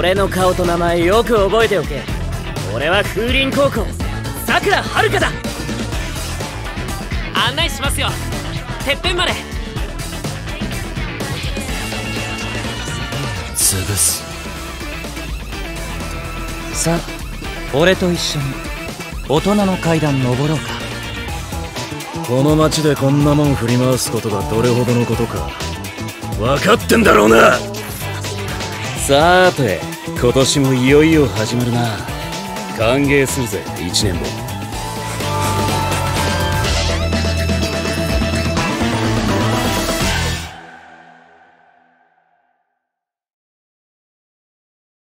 俺の顔と名前よく覚えておけ。俺は風林高校さくらはるかだ。案内しますよ。てっぺんまで。潰す。さあ俺と一緒に大人の階段登ろうか。この街でこんなもん振り回すことがどれほどのことか分かってんだろうなさーて今年もいよいよ始まるな。歓迎するぜ1年も。